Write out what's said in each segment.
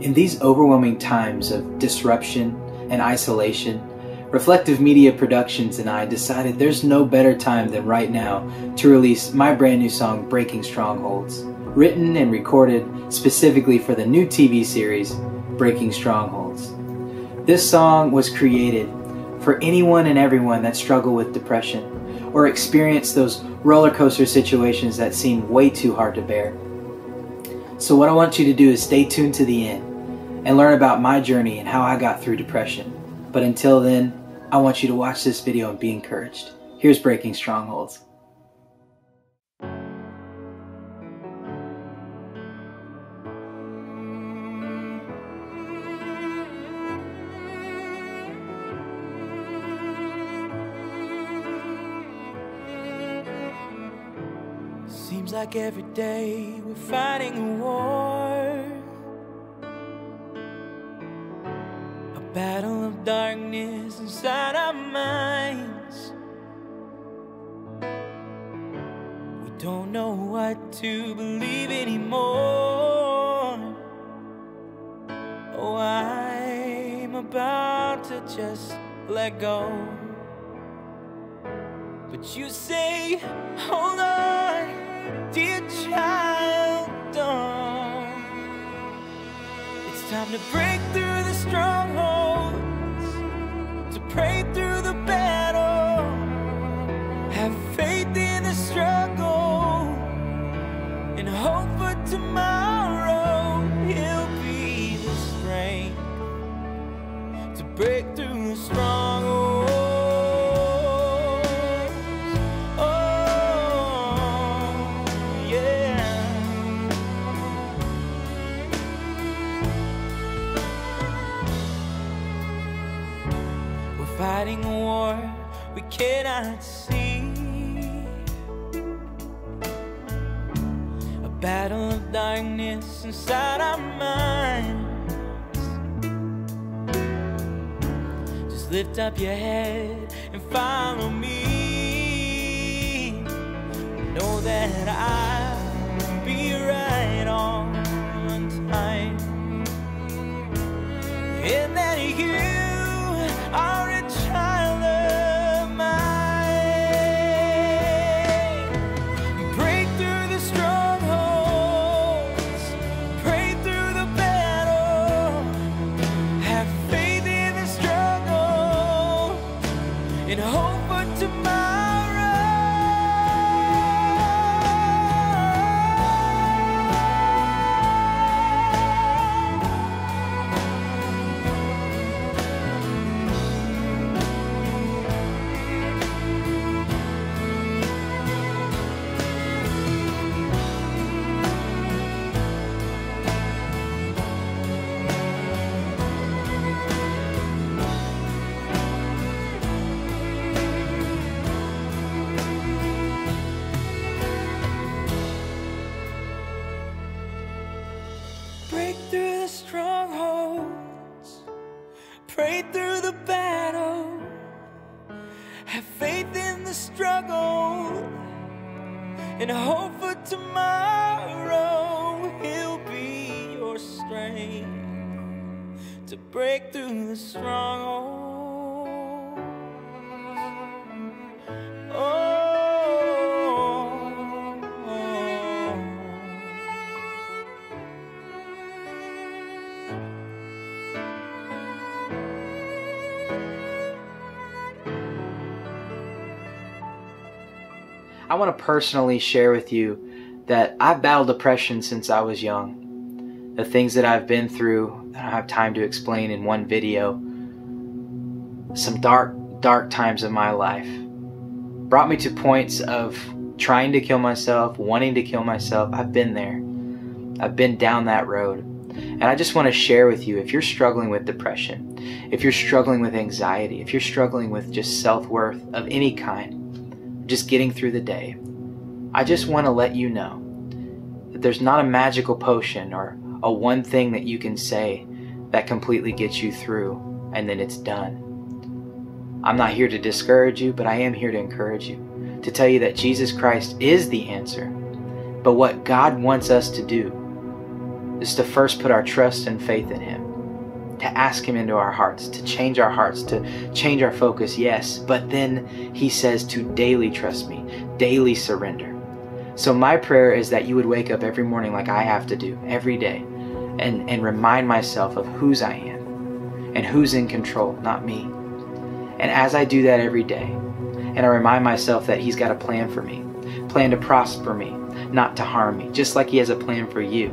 In these overwhelming times of disruption and isolation, Reflective Media Productions and I decided there's no better time than right now to release my brand new song, Breaking Strongholds, written and recorded specifically for the new TV series, Breaking Strongholds. This song was created for anyone and everyone that struggle with depression or experience those roller coaster situations that seem way too hard to bear. So, what I want you to do is stay tuned to the end and learn about my journey and how I got through depression. But until then, I want you to watch this video and be encouraged. Here's Breaking Strongholds. Seems like every day we're fighting a war. A battle of darkness inside our minds. We don't know what to believe anymore. Oh, I'm about to just let go. But you say, hold on, time to break through the strongholds, to pray through the battle. Have faith in the struggle, and hope for tomorrow. He'll be the strength to break through the strongholds. Fighting a war we cannot see. A battle of darkness inside our minds. Just lift up your head and follow me. Know that and hope for tomorrow. Strongholds, pray through the battle, have faith in the struggle, and hope for tomorrow. He'll be your strength to break through the stronghold. I want to personally share with you that I've battled depression since I was young. The things that I've been through, I don't have time to explain in one video. Some dark, dark times of my life brought me to points of trying to kill myself, wanting to kill myself. I've been there. I've been down that road. And I just want to share with you if you're struggling with depression, if you're struggling with anxiety, if you're struggling with just self worth of any kind, just getting through the day, I just want to let you know that there's not a magical potion or a one thing that you can say that completely gets you through and then it's done. I'm not here to discourage you, but I am here to encourage you, to tell you that Jesus Christ is the answer. But what God wants us to do is to first put our trust and faith in Him, to ask Him into our hearts, to change our hearts, to change our focus, yes, but then He says to daily trust me, daily surrender. So, my prayer is that you would wake up every morning like I have to do every day and, and remind myself of whose I am and who's in control, not me. And as I do that every day, and I remind myself that He's got a plan for me, plan to prosper me, not to harm me, just like He has a plan for you.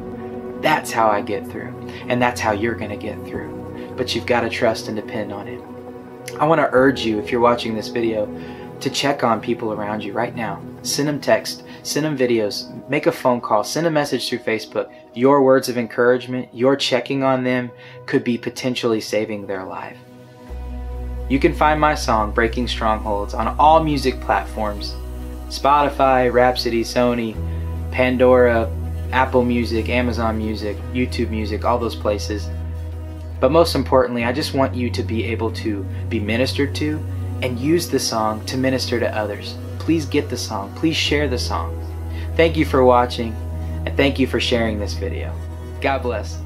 That's how I get through, and that's how you're going to get through. But you've got to trust and depend on Him. I want to urge you, if you're watching this video, to check on people around you right now. Send them text, send them videos, make a phone call, send a message through Facebook. Your words of encouragement, your checking on them could be potentially saving their life. You can find my song, Breaking Strongholds, on all music platforms Spotify, Rhapsody, Sony, Pandora, Apple Music, Amazon Music, YouTube Music, all those places. But most importantly, I just want you to be able to be ministered to and use the song to minister to others. Please get the song. Please share the song. Thank you for watching and thank you for sharing this video. God bless.